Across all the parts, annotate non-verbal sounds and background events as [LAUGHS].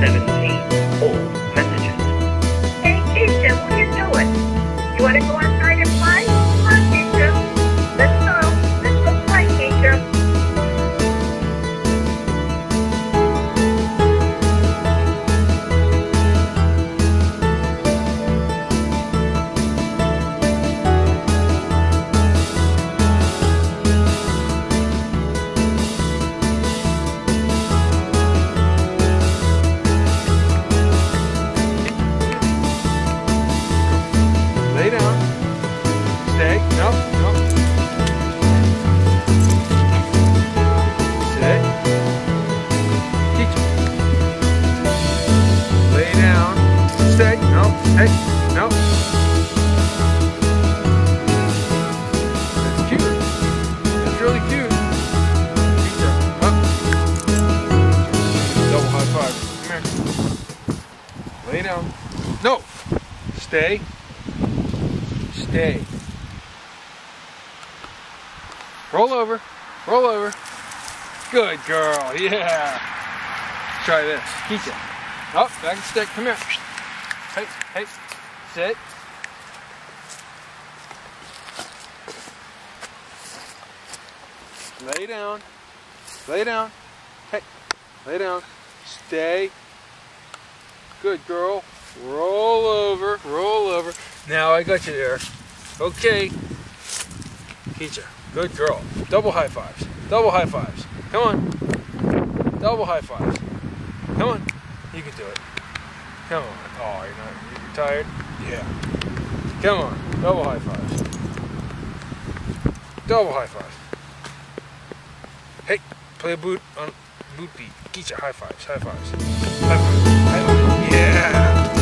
7. Down. No. Stay. Stay. Roll over. Roll over. Good girl. [LAUGHS] Yeah. Try this. Keep it. Up. Back and stick. Come here. Hey, hey. Sit. Lay down. Lay down. Hey. Lay down. Stay. Good girl. Roll over. Roll over. Now I got you there. Okay. Kicha. Good girl. Double high fives. Double high fives. Come on. Double high fives. Come on. You can do it. Come on. Oh, you're not. You're tired? Yeah. Come on. Double high fives. Double high fives. Hey, play a boot on boot beat. Fives. High fives. High fives. High fives. Yeah.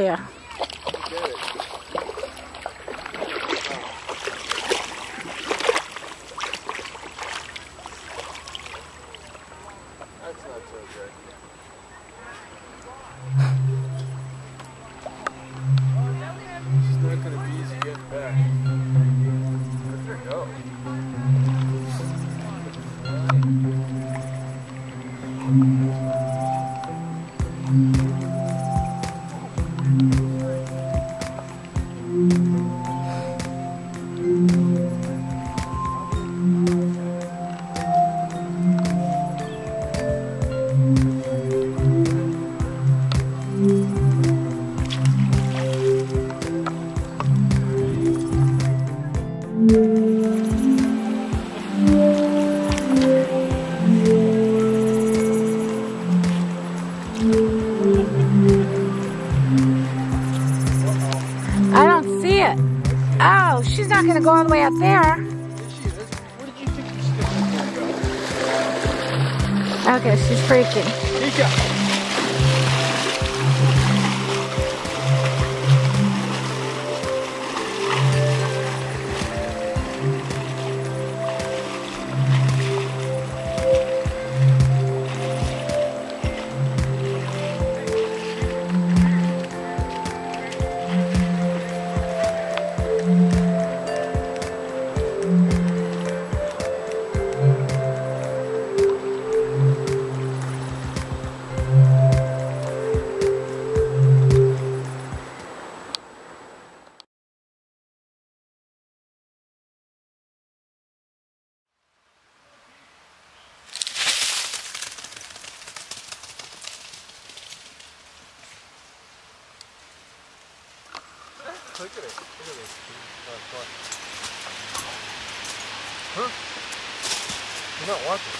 yeah. Okay, she's freaking. Huh? You're not watching.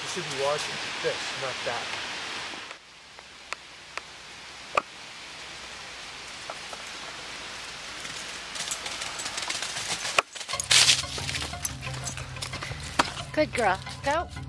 You should be watching this, not that. Good girl. Go.